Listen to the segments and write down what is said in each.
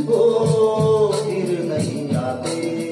मुझको फिर नहीं आते।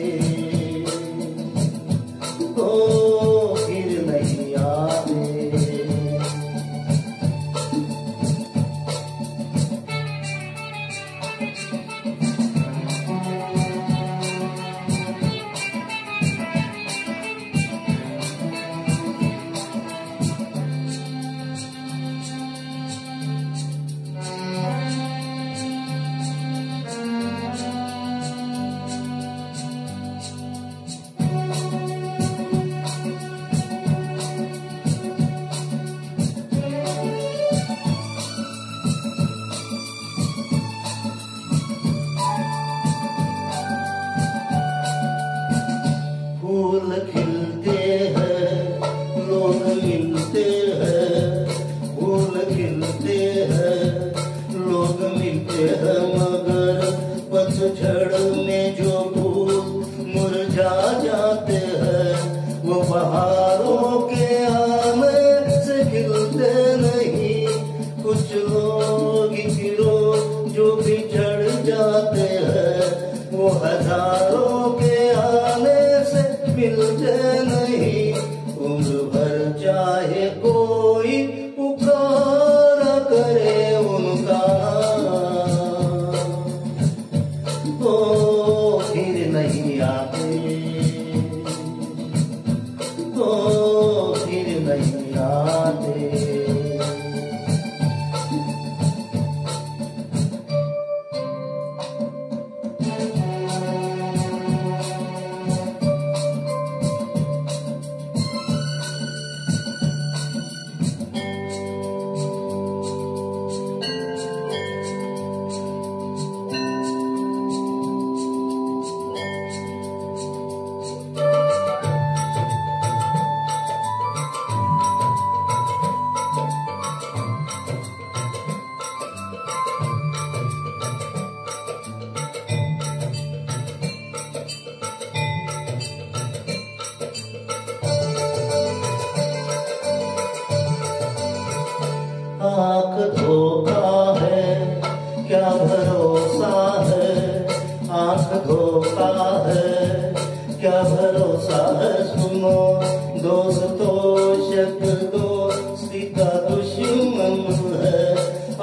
दोस्तों शत्रु दोस्ती का दुश्मन है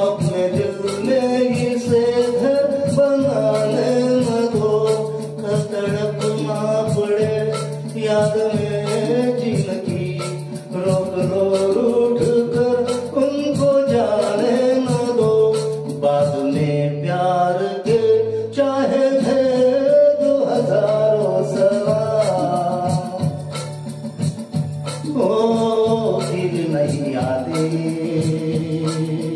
अपने नहीं आते।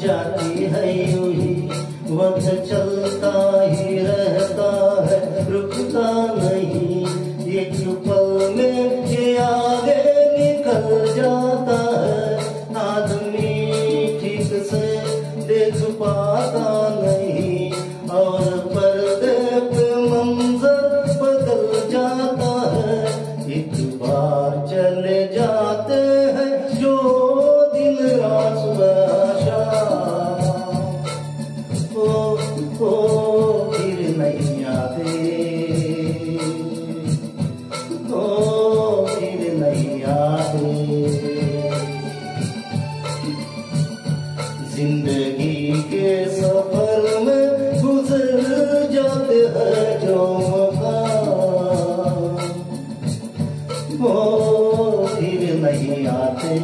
जाती है यूँ ही। वध चलता ही रहता है रुकता नहीं। ये चुप ओ फिर नहीं आते फिर नहीं आते ज़िंदगी के सफ़र में गुजर जाते हैं जो फिर नहीं आते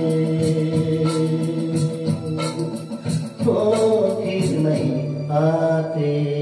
ओ फिर नहीं आते